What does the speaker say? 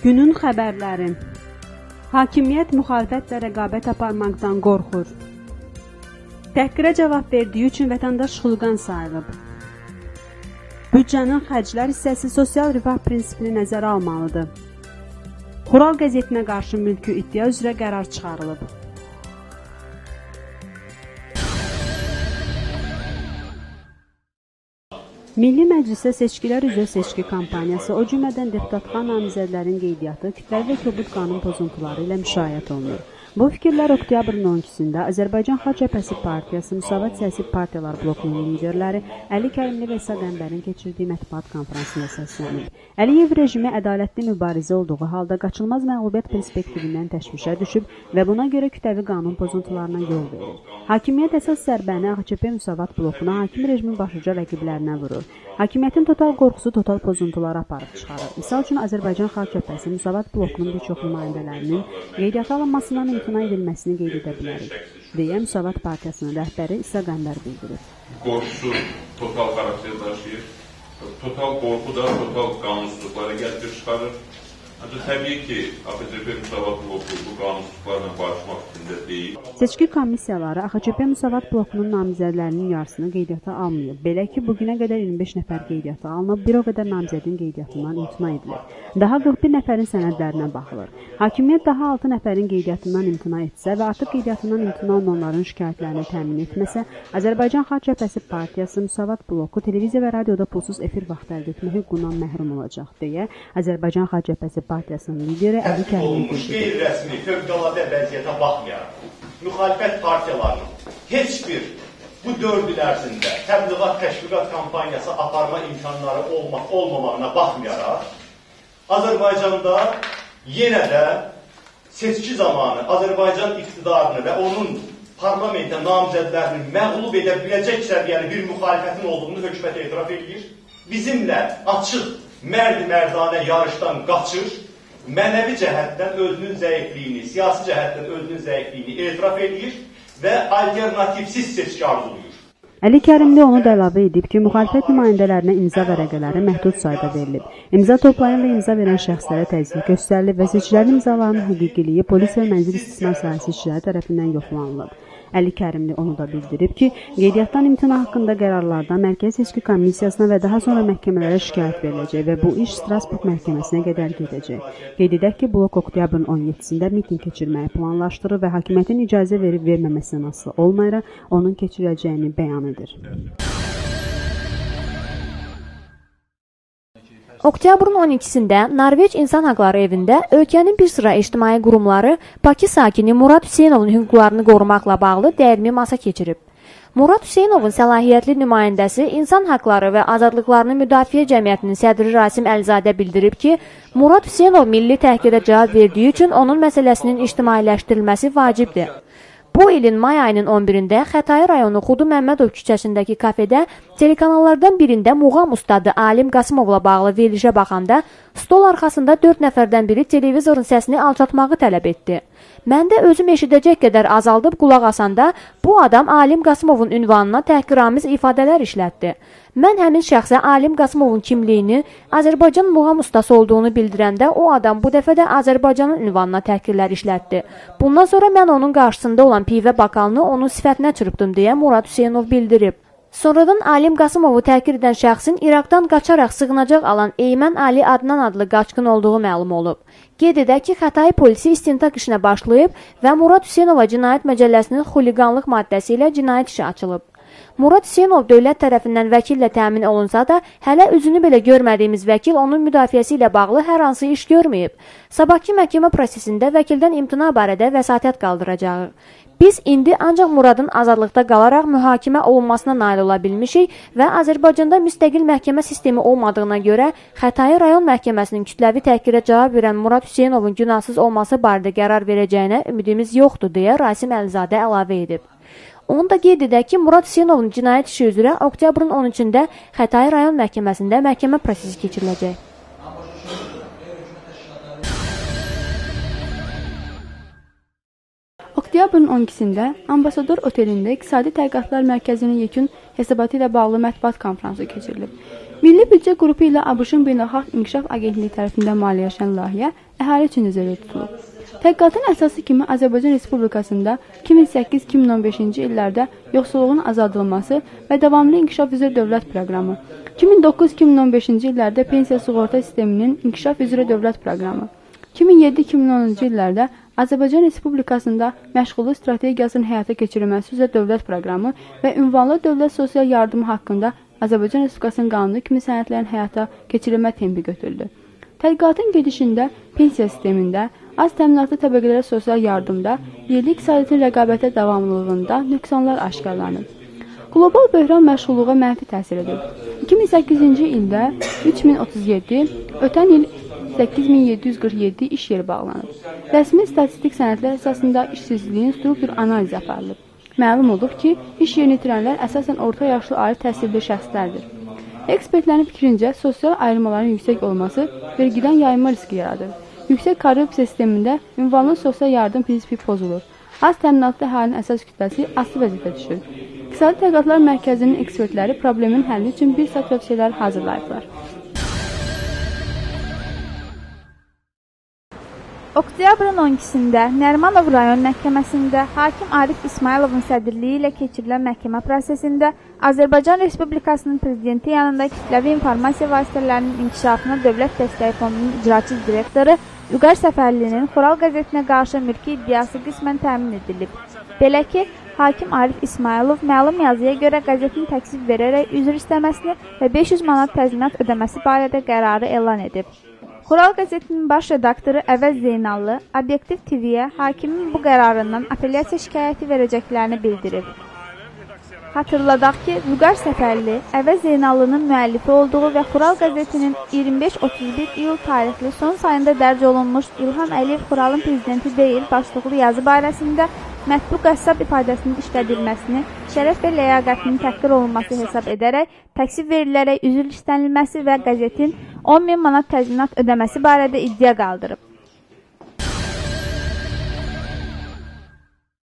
Günün xəbərləri. Hakimiyyət müxalifətlə rəqabət aparmaqdan qorxur. Təhqirə cavab verdiyi üçün vətəndaş xulqan sayılıb. Büdcənin xərclər hissəsi sosial rifah prinsipini nəzərə almalıdır. Xural qəzetinə qarşı mülki iddia üzrə qərar çıxarılıb. Milli Məclisə seçkilər üzrə seçki kampaniyası, o cümlədən deputatlığa namizədlərin qeydiyyatı kütləvi və kobud qanun pozuntuları ilə müşayiət olunur. Bu fikirlər oktyabrın 12-sində Azərbaycan Xalq Cəbhəsi Partiyası Müsavat Siyasi Partiyalar blokunun liderləri Əli Kərimli və İsa Qəmbərin keçirdiyi mətbuat konfransında səslənib. Əliyev rejimi ədalətli mübarizə olduğu halda qaçılmaz məğlubiyyət perspektivindən təşvişə düşüb və buna görə kütləvi qanun pozuntularına yol verir. Hakimiyyət əsas zərbəni AXÇP Müsavat blokuna hakim rejimin başlıca rəqiblərinə vurur. Hakimiyyətin total qorxusu total pozuntulara aparıb çıxarır. Misal üçün Azərbaycan Xalq Cəbhəsi Müsavat blokunun bir çox nümayəndələrinin qeydiyyata alınmasından imtina edilməsini qeyd edə bilərik, deyə Müsavat Partiyasının rəhbəri İsa Qəmbər bildirir. Qorxusu total xarakter daşıyır. Total qorxu da total qanunsuzluqlara gətirib çıxarır. Ancaq təbii ki, AXCP Müsavat bloku bu qanunsuzluqlarla barışmaq fikrində deyil. Seçki komissiyaları AXCP Müsavat blokunun namizədlərinin yarısını qeydiyyata almayıb. Belə ki, bu günə qədər 25 nəfər qeydiyyata alınıb, bir o qədər namizədin qeydiyyatından imtina edilir. Daha 41 nəfərin sənədlərinə baxılır. Hakimiyyət daha 6 nəfərin qeydiyyatından imtina etsə və artıq qeydiyyatından imtina olunanların şikayətlərini təmin etməsə, Azərbaycan Xalq Cəbhəsi Partiyası Müsavat bloku televiziya və radioda pulsuz efir vaxtı əldə etmə hüququndan məhrum olacaq deyə Azərbaycan Xalq Cəbhəsi Partiyasının lideri Əli Kərimi olmuş bildirdi. qeyri-rəsmi fövqəladə vəziyyətə baxmayaraq, müxalifət partiyalarının heç bir bu 4 il ərzində təbliğat təşviqat kampaniyası aparma imkanları olmaq olmamağına baxmayaraq, Azərbaycanda yenə də seçki zamanı Azərbaycan iqtidarını və onun parlamentə namizədlərini məğlub edə biləcək səviyyəli bir müxalifətin olduğunu hökumət etiraf edir. Bizimlə açıq mərd-mərdanə yarışdan qaçır, mənəvi cəhətdən özünün zəifliyini, siyasi cəhətdən özünün zəifliyini etiraf edir və alternativsiz seçki arzulayır. Əli Kərimli onu da əlavə edib ki, müxalifət nümayəndələrinə imza vərəqələri məhdud sayda verilib. İmza toplayan və imza verən şəxslərə təzyiq göstərilib və seçicilərin imzalarının həqiqiliyi polis və mənzil istismar sahəsi işçiləri tərəfindən yoxlanılıb. Əli Kərimli onu da bildirib ki, qeydiyyatdan imtina haqqında qərarlarda Mərkəzi Seçki Komissiyasına və daha sonra məhkəmələrə şikayət veriləcək və bu iş Strasburq məhkəməsinə qədər gedəcək. Qeyd edək ki, blok oktyabrın 17-sində mitinq keçirməyi planlaşdırır və hakimiyyətin icazə verib verməməsindən asılı olmayaraq onun keçiriləcəyini bəyan edir. Oktyabrın 12-sində Norveç İnsan Haqları Evində ölkənin bir sıra ictimai qurumları Bakı sakini Murad Hüseynovun hüquqlarını qorumaqla bağlı dəyirmi masa keçirib. Murad Hüseynovun səlahiyyətli nümayəndəsi İnsan Haqları və Azadlıqlarını Müdafiə Cəmiyyətinin sədri Rasim Əlzadə bildirib ki, Murad Hüseynov milli təhqirə cavab verdiyi üçün onun məsələsinin ictimailəşdirilməsi vacibdir. Bu ilin may ayının 11-də Xətai rayonu Xudu Məmmədov küçəsindəki kafedə telekanallardan birində muğam ustadı Alim Qasımovla bağlı verilişə baxanda stol arxasında 4 nəfərdən biri televizorun səsini alçatmağı tələb etdi. Mən də özüm eşidəcək qədər azaldıb qulaq asanda bu adam Alim Qasımovun ünvanına təhqiramiz ifadələr işlətdi. Mən həmin şəxsə Alim Qasımovun kimliyini, Azərbaycan muğam ustası olduğunu bildirəndə o adam bu dəfə də Azərbaycanın ünvanına təhqirlər işlətdi. Bundan sonra mən onun qarşısında olan pivə bakalını onun sifətinə çırpdım deyə Murad Hüseynov bildirib. Sonradan Alim Qasımovu təhqir edən şəxsin İraqdan qaçaraq sığınacaq alan Eymən Ali Adnan adlı qaçqın olduğu məlum olub. Qeyd edək ki, Xətai polisi istintaq işinə başlayıb və Murad Hüseynova cinayət məcəlləsinin xuliqanlıq maddəsi ilə cinayət işi açılıb. Murad Hüseynov dövlət tərəfindən vəkillə təmin olunsa da, hələ üzünü belə görmədiyimiz vəkil onun müdafiəsi ilə bağlı hər hansı iş görməyib. Sabahki məhkəmə prosesində vəkildən imtina barədə vəsatət qaldıracağıq. Biz indi ancaq Muradın azadlıqda qalaraq mühakimə olunmasına nail ola bilmişik və Azərbaycanda müstəqil məhkəmə sistemi olmadığına görə Xətai rayon məhkəməsinin kütləvi təhqirə cavab verən Murad Hüseynovun günahsız olması barədə qərar verəcəyinə ümidimiz yoxdur deyə Rasim Əlizadə əlavə edib. Onu da qeyd edək ki, Murad Hüseynovun cinayət işi üzrə oktyabrın 13-də Xətai rayon məhkəməsində məhkəmə prosesi keçiriləcək. Oktyabrın 12-də Ambasador otelində İqtisadi Tədqiqatlar Mərkəzinin yekun hesabatı ilə bağlı mətbuat konfransı keçirilib. Milli Büdcə qrupu ilə ABŞ-ın Beynəlxalq İnkişaf Agentliyi tərəfindən maliyyələşən layihə əhali üçün nəzərdə tutulub. Tədqiqatın əsası kimi Azərbaycan Respublikasında 2008-2015-ci illərdə yoxsulluğun azaldılması və davamlı inkişaf üzrə dövlət proqramı, 2009-2015-ci illərdə pensiya sığorta sisteminin inkişaf üzrə dövlət proqramı, 2007-2010-cu illərdə Azərbaycan Respublikasında məşğulluq strategiyasının həyata keçirilməsi üzrə dövlət proqramı və ünvanlı dövlət sosial yardımı haqqında Azərbaycan Respublikasının qanunu kimi sənədlərin həyata keçirilmə tempi götürüldü. Tədqiqatın gedişində pensiya sistemində, az təminatlı təbəqələrə sosial yardımda, yerli iqtisadiyyatın rəqabətə davamlılığında nöqsanlar aşkarlanıb. Qlobal böhran məşğulluğa mənfi təsir edib. 2008-ci ildə 3037, ötən il 8747 iş yeri bağlanıb. Rəsmi statistik sənədlər əsasında işsizliyin struktur analizi aparılıb. Məlum olub ki, iş yerini itirənlər əsasən orta yaşlı ali təhsilli şəxslərdir. Ekspertlərin fikrincə, sosial ayrılmaların yüksək olması vergidən yayınma riski yaradır. Yüksək korrupsiya sistemində ünvanlı sosial yardım prinsipi pozulur. Az təminatlı əhalinin əsas kütləsi asılı vəziyyətə düşür. İqtisadi Tədqiqatlar Mərkəzinin ekspertləri problemin həlli üçün bir sıra tövsiyələr hazırlayıblar. Oktyabrın 12-də Nərimanov rayon məhkəməsində hakim Arif İsmayılovun sədrliyi ilə keçirilən məhkəmə prosesində Azərbaycan Respublikasının prezidenti yanında kütləvi informasiya vasitələrinin inkişafına dövlət dəstəyi fondunun icraçı direktoru Vüqar Səfərlinin Xoral qəzetinə qarşı mülki iddiası qismən təmin edilib. Belə ki, hakim Arif İsmayılov məlum yazıya görə qəzetin təksib verərək üzr istəməsini və 500 manat təzminat ödəməsi barədə qərarı elan edib. Xural qəzetinin baş redaktoru Əvəz Zeynallı Obyektiv TV-yə hakimin bu qərarından apellyasiya şikayəti verəcəklərini bildirib. Xatırladaq ki, Vüqar Səfərli Əvəz Zeynallının müəllifi olduğu və Xural qəzetinin 25-31 iyul tarixli son sayında dərc olunmuş İlham Əliyev Xuralın prezidenti deyil başlıqlı yazı barəsində mətbu qəssab ifadəsinin işlədilməsini, şərəf və ləyaqətinin təhqir olunması hesab edərək təksib verilərək üzr istənilməsi və qəzetin 10 min manat təzminat ödəməsi barədə iddia qaldırıb.